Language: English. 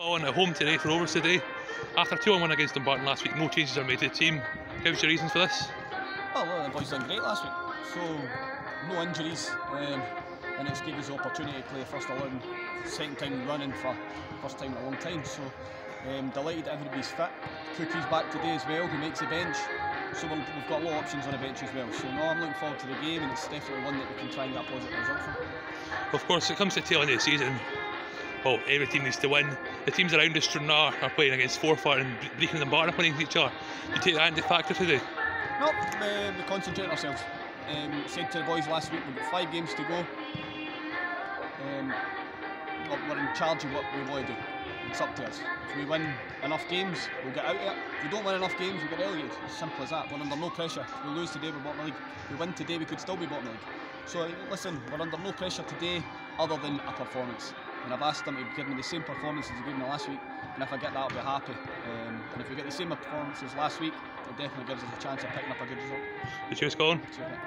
On at home today for Rovers today. After 2 1 against Dumbarton last week, no changes are made to the team. Give us your reasons for this. Oh, well, the boys done great last week. So, no injuries, um, and it's given us the opportunity to play first 11, second time running for first time in a long time. So, um, delighted everybody's fit. Cookie's back today as well, who makes the bench. So we have got a lot of options on the bench as well. So no, I'm looking forward to the game, and it's definitely one that we can try and get a positive result from. Of course, it comes to the tail end of the season. Well, every team needs to win. The teams around us, Stranraer, are playing against Forfar and Brechin and Barton are playing against each other. You take that into factor today? No, we, we concentrate on ourselves. Um, said to the boys last week, we've got five games to go. Um, we're in charge of what we want to do. It's up to us. If we win enough games, we'll get out of it. If we don't win enough games, we get relegated. It's simple as that. We're under no pressure. If we lose today, we're bottom league. If we win today, we could still be bottom league. So listen, we're under no pressure today other than a performance. And I've asked them to give me the same performance as they gave me last week. And if I get that, I'll be happy. Um, and if we get the same performance as last week, it definitely gives us a chance of picking up a good result. Cheers, Colin. Cheers,